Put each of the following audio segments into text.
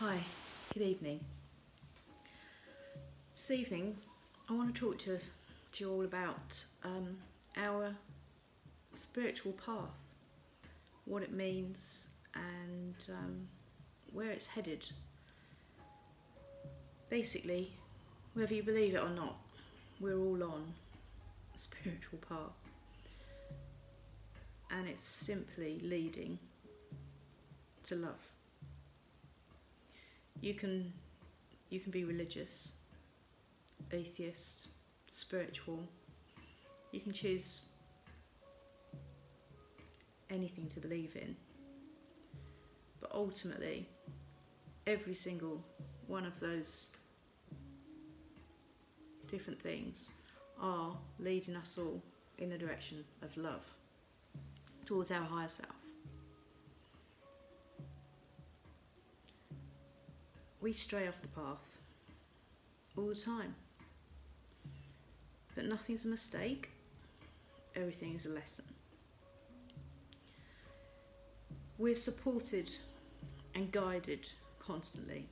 Hi, good evening. This evening, I want to talk to, to you all about um, our spiritual path, what it means, and um, where it's headed. Basically, whether you believe it or not, we're all on a spiritual path, and it's simply leading to love. You can you can be religious, atheist, spiritual. You can choose anything to believe in. But ultimately, every single one of those different things are leading us all in the direction of love towards our higher self. We stray off the path all the time. But nothing's a mistake, everything is a lesson. We're supported and guided constantly,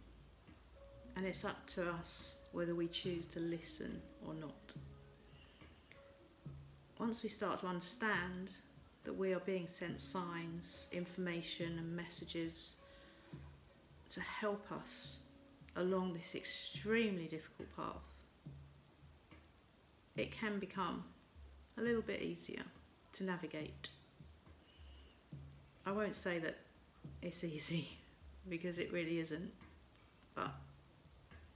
and it's up to us whether we choose to listen or not. Once we start to understand that we are being sent signs, information, and messages to help us along this extremely difficult path, it can become a little bit easier to navigate. I won't say that it's easy because it really isn't, but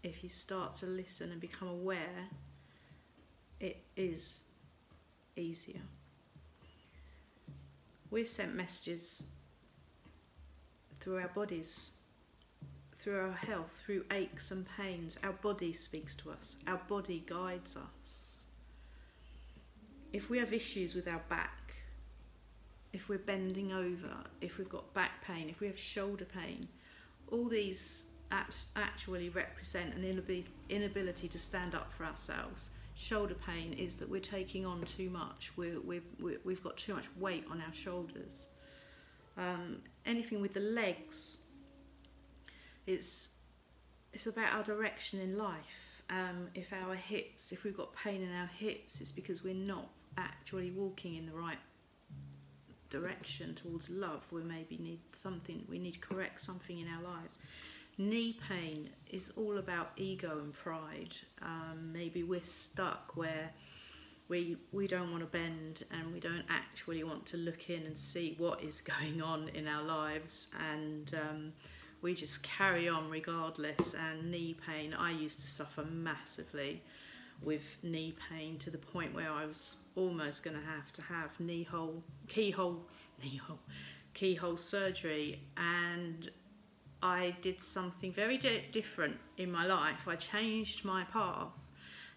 if you start to listen and become aware, it is easier. We're sent messages through our bodies through our health, through aches and pains. Our body speaks to us, our body guides us. If we have issues with our back, if we're bending over, if we've got back pain, if we have shoulder pain, all these actually represent an inability to stand up for ourselves. Shoulder pain is that we're taking on too much, we're, we're, we have got too much weight on our shoulders. Um, anything with the legs, it's it's about our direction in life. Um, if our hips, if we've got pain in our hips, it's because we're not actually walking in the right direction towards love. We maybe need something, we need to correct something in our lives. Knee pain is all about ego and pride. Um, maybe we're stuck where we we don't want to bend and we don't actually want to look in and see what is going on in our lives and um, we just carry on regardless. And knee pain, I used to suffer massively with knee pain to the point where I was almost going to have to have knee hole, keyhole, knee hole, keyhole surgery. And I did something very di different in my life. I changed my path.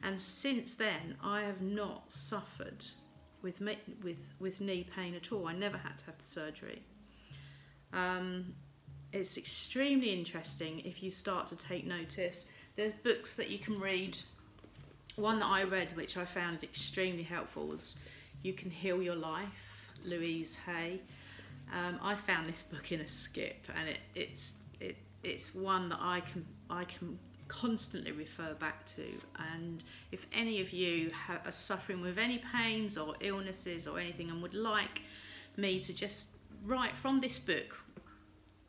And since then, I have not suffered with, with, with knee pain at all. I never had to have the surgery. Um, it's extremely interesting if you start to take notice. There's books that you can read. One that I read, which I found extremely helpful, was You Can Heal Your Life, Louise Hay. Um, I found this book in a skip, and it, it's it, it's one that I can I can constantly refer back to. And if any of you are suffering with any pains or illnesses or anything, and would like me to just write from this book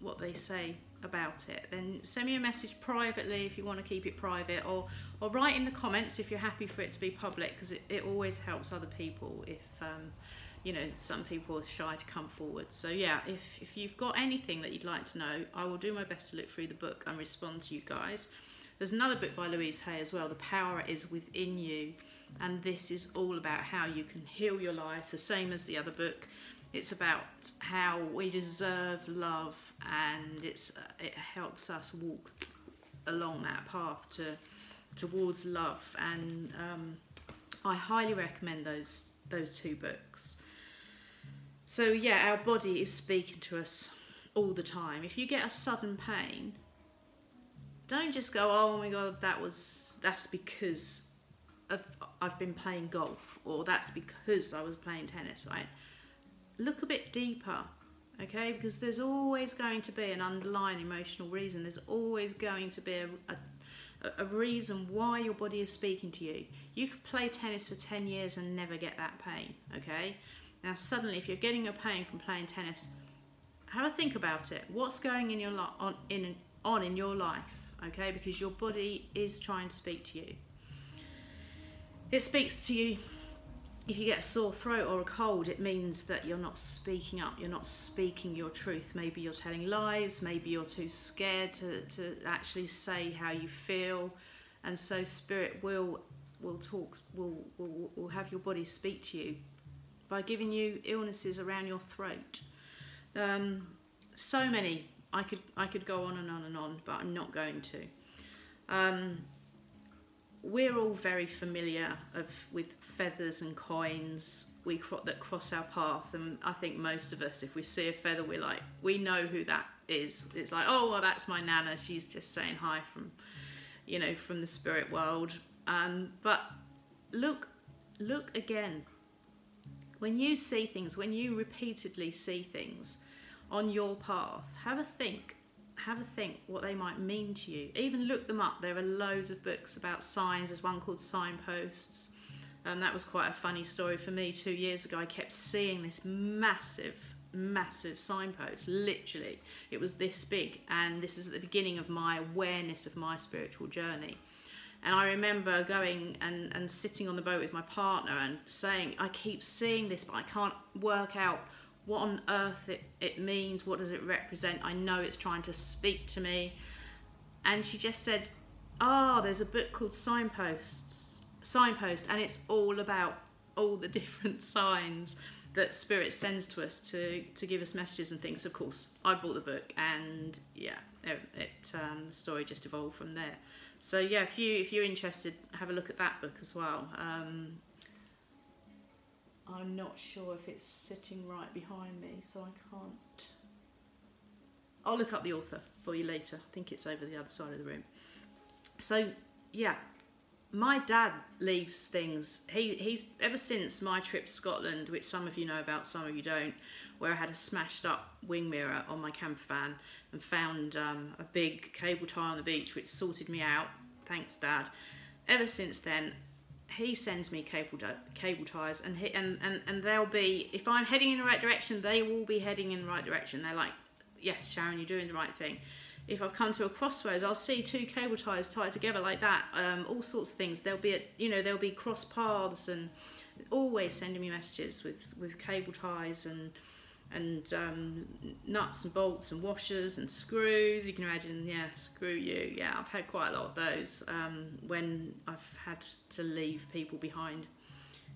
what they say about it then send me a message privately if you want to keep it private or or write in the comments if you're happy for it to be public because it, it always helps other people if um, you know some people are shy to come forward. So yeah if, if you've got anything that you'd like to know I will do my best to look through the book and respond to you guys. There's another book by Louise Hay as well The Power is Within You and this is all about how you can heal your life the same as the other book. It's about how we deserve love and it's it helps us walk along that path to towards love. And um, I highly recommend those those two books. So yeah our body is speaking to us all the time. If you get a sudden pain don't just go oh my god that was that's because of, I've been playing golf or that's because I was playing tennis right? Look a bit deeper okay? Because there's always going to be an underlying emotional reason. There's always going to be a, a, a reason why your body is speaking to you. You could play tennis for 10 years and never get that pain, okay? Now, suddenly, if you're getting a pain from playing tennis, have a think about it. What's going in your on in on in your life, okay? Because your body is trying to speak to you. It speaks to you if you get a sore throat or a cold, it means that you're not speaking up, you're not speaking your truth. Maybe you're telling lies, maybe you're too scared to, to actually say how you feel. And so spirit will will talk will, will will have your body speak to you by giving you illnesses around your throat. Um, so many. I could I could go on and on and on, but I'm not going to. Um, we're all very familiar of with feathers and coins we cro- that cross our path and i think most of us if we see a feather we're like we know who that is. It's like oh well that's my nana. She's just saying hi from you know from the spirit world. Um, but look look again. When you see things when you repeatedly see things on your path have a think have a think what they might mean to you. Even look them up. There are loads of books about signs. There's one called Signposts. Um, that was quite a funny story for me two years ago. I kept seeing this massive, massive signpost. Literally, it was this big, and this is at the beginning of my awareness of my spiritual journey. And I remember going and, and sitting on the boat with my partner and saying, I keep seeing this, but I can't work out what on earth it, it means, what does it represent. I know it's trying to speak to me. And she just said, Ah, oh, there's a book called Signposts, Signpost, and it's all about all the different signs that spirit sends to us to to give us messages and things. Of course, I bought the book, and yeah, it, it um, the story just evolved from there. So yeah, if you if you're interested, have a look at that book as well. Um, I'm not sure if it's sitting right behind me, so I can't. I'll look up the author for you later. I think it's over the other side of the room. So, yeah, my dad leaves things. He he's ever since my trip to Scotland, which some of you know about, some of you don't, where I had a smashed up wing mirror on my camper van and found um, a big cable tie on the beach, which sorted me out. Thanks, Dad. Ever since then, he sends me cable cable ties, and, he, and and and they'll be if I'm heading in the right direction, they will be heading in the right direction. They're like, yes, Sharon, you're doing the right thing. If I've come to a crossroads, I'll see two cable ties tied together like that. Um, all sorts of things. There'll be a, you know there'll be cross paths and always sending me messages with with cable ties and and um, nuts and bolts and washers and screws. You can imagine, yeah, screw you. Yeah, I've had quite a lot of those um, when I've had to leave people behind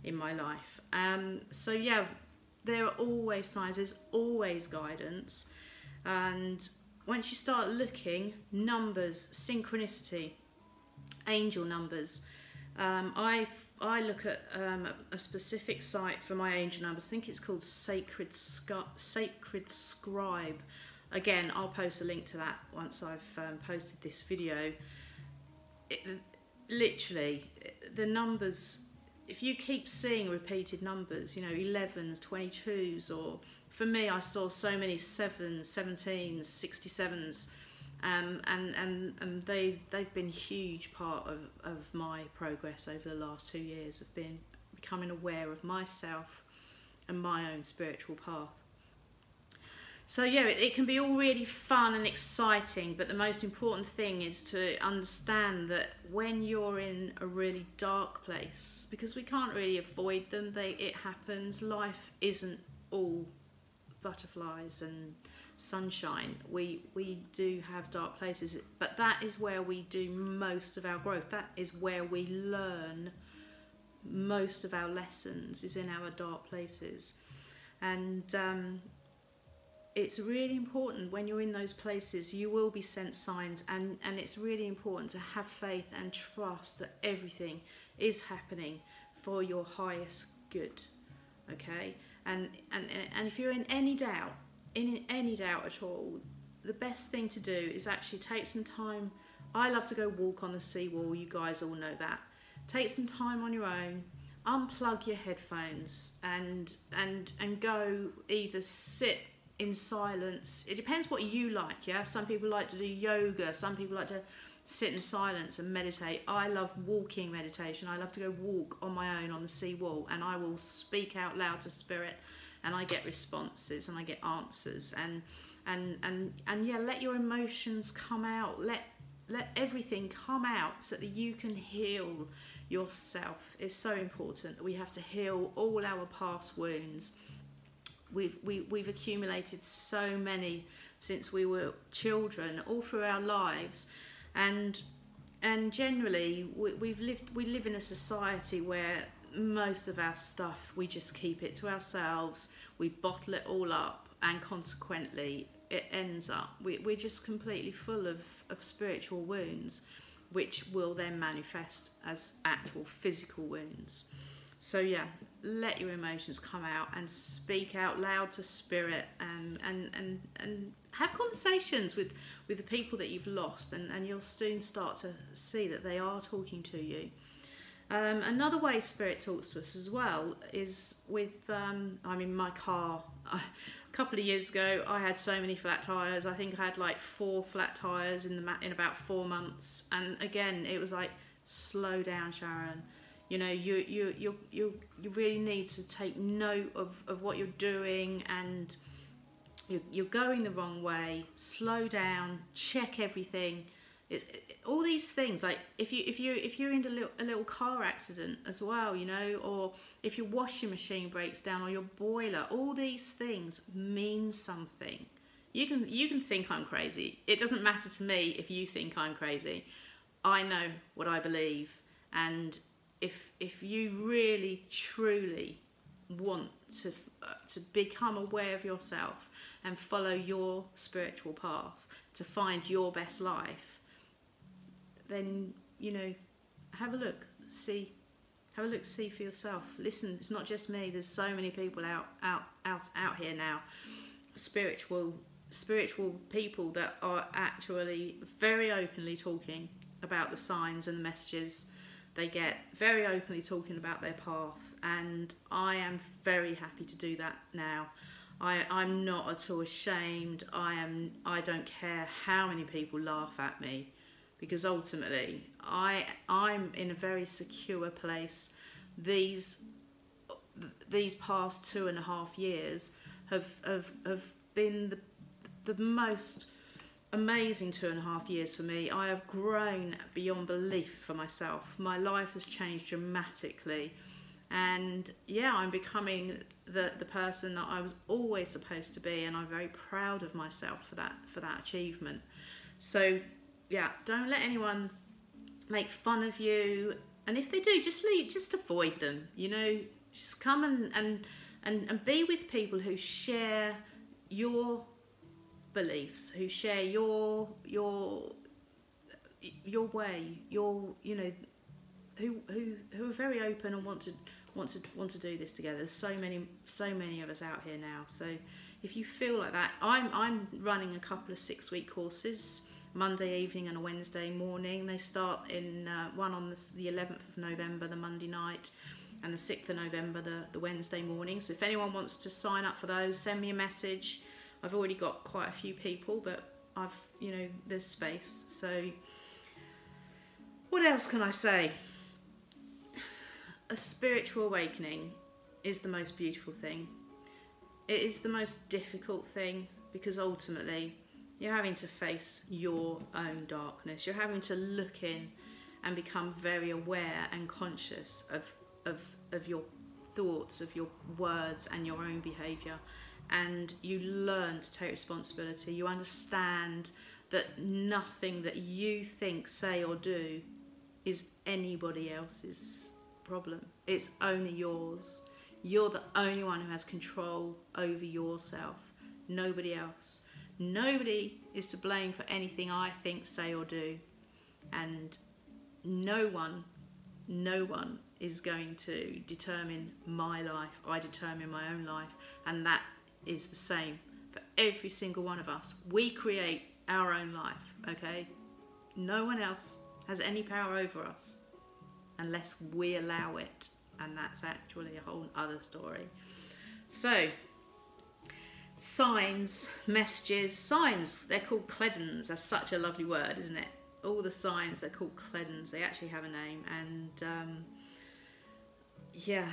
in my life. Um, so yeah, there are always signs. There's always guidance, and once you start looking, numbers, synchronicity, angel numbers. Um, I've I look at um, a specific site for my angel numbers. I think it's called Sacred Sacred Scribe. Again, I'll post a link to that once I've um, posted this video. It, literally, the numbers. If you keep seeing repeated numbers, you know, 11s, 22s, or for me, I saw so many 7s, 17s, 67s um, and and and they they've been a huge part of, of my progress over the last two years of being becoming aware of myself and my own spiritual path. So yeah, it, it can be all really fun and exciting, but the most important thing is to understand that when you're in a really dark place, because we can't really avoid them, they it happens. Life isn't all butterflies and sunshine. We we do have dark places, but that is where we do most of our growth. That is where we learn most of our lessons is in our dark places, and um, it's really important when you're in those places. You will be sent signs, and and it's really important to have faith and trust that everything is happening for your highest good. Okay, and and and if you're in any doubt in any doubt at all, the best thing to do is actually take some time. I love to go walk on the seawall, you guys all know that. Take some time on your own, unplug your headphones and and and go either sit in silence. It depends what you like, yeah? Some people like to do yoga, some people like to sit in silence and meditate. I love walking meditation. I love to go walk on my own on the sea wall and I will speak out loud to spirit and I get responses and I get answers and and and and yeah, let your emotions come out. Let let everything come out so that you can heal yourself. It's so important that we have to heal all our past wounds. We've we, we've accumulated so many since we were children, all through our lives, and and generally we, we've lived we live in a society where most of our stuff we just keep it to ourselves. We bottle it all up and consequently it ends up we, we're just completely full of, of spiritual wounds which will then manifest as actual physical wounds. So yeah let your emotions come out and speak out loud to spirit and and and, and have conversations with with the people that you've lost and, and you'll soon start to see that they are talking to you um, another way spirit talks to us as well is with um, i'm in my car. A couple of years ago i had so many flat tires. I think i had like four flat tires in the in about four months. And again it was like slow down sharon. You know you you you you, you really need to take note of, of what you're doing and you're, you're going the wrong way. Slow down. Check everything it, it, all these things like if you if you if you're in a little, a little car accident as well you know or if your washing machine breaks down or your boiler all these things mean something. You can you can think i'm crazy. It doesn't matter to me if you think i'm crazy. I know what i believe. And if if you really truly want to to become aware of yourself and follow your spiritual path to find your best life then you know have a look see have a look see for yourself listen it's not just me there's so many people out out out out here now spiritual spiritual people that are actually very openly talking about the signs and the messages they get very openly talking about their path, and I am very happy to do that now. I, I'm not at all ashamed. I am. I don't care how many people laugh at me, because ultimately, I I'm in a very secure place. These these past two and a half years have have, have been the the most amazing two and a half years for me. I have grown beyond belief for myself. My life has changed dramatically. And yeah, I'm becoming the, the person that I was always supposed to be, and I'm very proud of myself for that for that achievement. So yeah, don't let anyone make fun of you. And if they do, just leave, just avoid them. You know, just come and, and and and be with people who share your beliefs, who share your your your way, your you know, who who who are very open and want to want to want to do this together. There's so many so many of us out here now. So if you feel like that, I'm I'm running a couple of six week courses. Monday evening and a Wednesday morning. They start in uh, one on the, the 11th of November, the Monday night, and the 6th of November, the, the Wednesday morning. So if anyone wants to sign up for those, send me a message. I've already got quite a few people, but I've, you know, there's space. So, what else can I say? A spiritual awakening is the most beautiful thing. It is the most difficult thing because ultimately you're having to face your own darkness. You're having to look in and become very aware and conscious of, of, of your thoughts, of your words, and your own behaviour and you learn to take responsibility. You understand that nothing that you think, say, or do is anybody else's problem. It's only yours. You're the only one who has control over yourself, nobody else. Nobody is to blame for anything I think, say, or do. And no one, no one is going to determine my life. I determine my own life. And that is the same for every single one of us. We create our own life, okay? No one else has any power over us unless we allow it. And that's actually a whole other story. So, signs, messages, signs. They're called cledons. That's such a lovely word, isn't it? All the signs they're called cledons. They actually have a name, and um, yeah,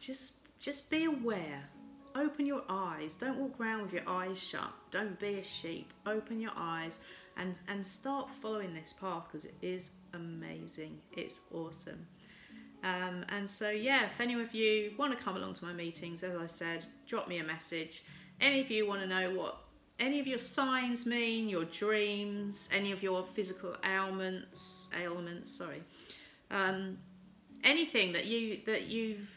just just be aware. Open your eyes. Don't walk around with your eyes shut. Don't be a sheep. Open your eyes and and start following this path because it is amazing. It's awesome. Um, and so yeah, if any of you want to come along to my meetings, as I said, drop me a message. Any of you want to know what any of your signs mean, your dreams, any of your physical ailments, ailments, sorry, um, anything that you that you've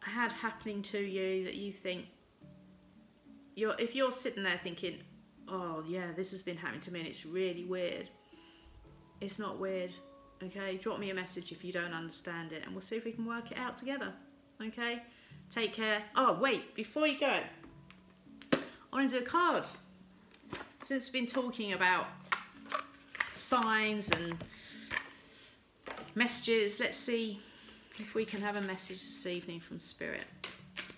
had happening to you that you think you're if you're sitting there thinking, oh yeah, this has been happening to me and it's really weird. It's not weird, okay? Drop me a message if you don't understand it and we'll see if we can work it out together, okay? Take care. Oh, wait, before you go, I a card. Since we've been talking about signs and messages, let's see if we can have a message this evening from Spirit.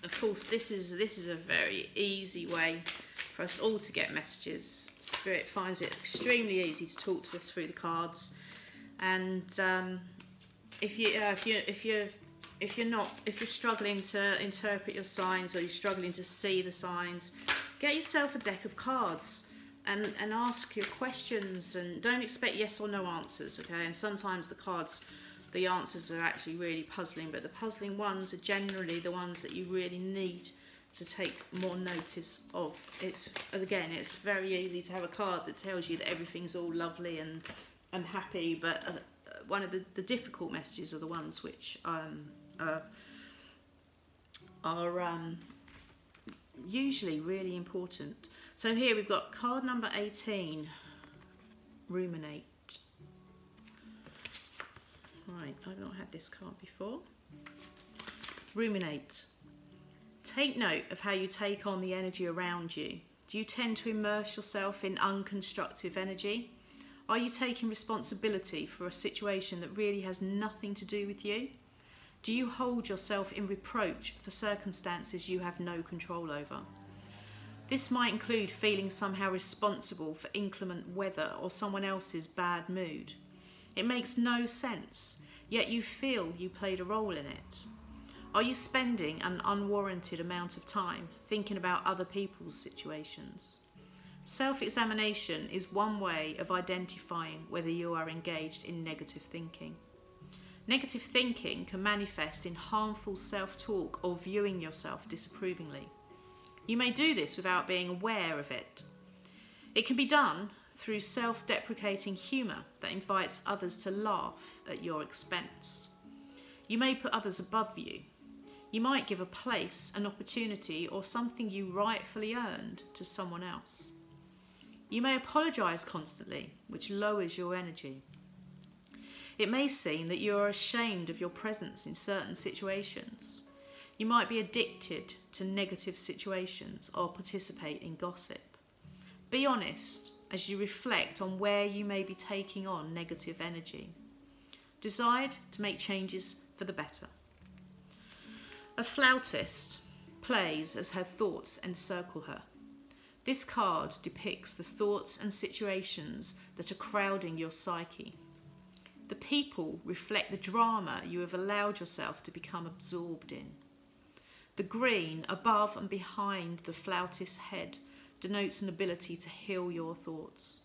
Of course, this is this is a very easy way for us all to get messages. Spirit finds it extremely easy to talk to us through the cards, and um, if you uh, if you if you if you're not if you're struggling to interpret your signs or you're struggling to see the signs, get yourself a deck of cards and and ask your questions and don't expect yes or no answers. Okay, and sometimes the cards the answers are actually really puzzling, but the puzzling ones are generally the ones that you really need to take more notice of. It's again, it's very easy to have a card that tells you that everything's all lovely and and happy, but uh, one of the, the difficult messages are the ones which um, are, are um, usually really important. So here we've got card number 18, ruminate. Right, I've not had this card before. Ruminate. Take note of how you take on the energy around you. Do you tend to immerse yourself in unconstructive energy? Are you taking responsibility for a situation that really has nothing to do with you? Do you hold yourself in reproach for circumstances you have no control over? This might include feeling somehow responsible for inclement weather or someone else's bad mood. It makes no sense, yet you feel you played a role in it. Are you spending an unwarranted amount of time thinking about other people's situations? Self examination is one way of identifying whether you are engaged in negative thinking. Negative thinking can manifest in harmful self talk or viewing yourself disapprovingly. You may do this without being aware of it. It can be done through self deprecating humour that invites others to laugh at your expense. You may put others above you you might give a place, an opportunity, or something you rightfully earned to someone else. You may apologise constantly, which lowers your energy. It may seem that you are ashamed of your presence in certain situations. You might be addicted to negative situations or participate in gossip. Be honest as you reflect on where you may be taking on negative energy. Decide to make changes for the better. A flautist plays as her thoughts encircle her. This card depicts the thoughts and situations that are crowding your psyche. The people reflect the drama you have allowed yourself to become absorbed in. The green above and behind the flautist's head denotes an ability to heal your thoughts.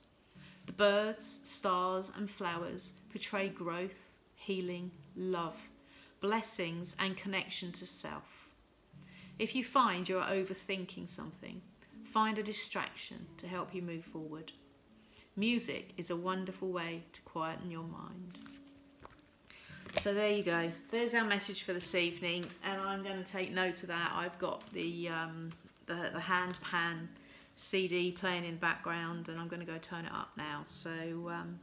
The birds, stars, and flowers portray growth, healing, love, blessings, and connection to self. If you find you are overthinking something, find a distraction to help you move forward. Music is a wonderful way to quieten your mind. So there you go. There's our message for this evening, and I'm going to take note of that. I've got the um, the, the hand pan CD playing in the background, and I'm going to go turn it up now. So um,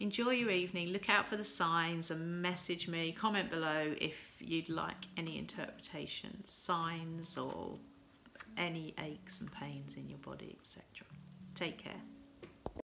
enjoy your evening. Look out for the signs and message me. Comment below if you'd like any interpretations, signs, or any aches and pains in your body, etc. Take care.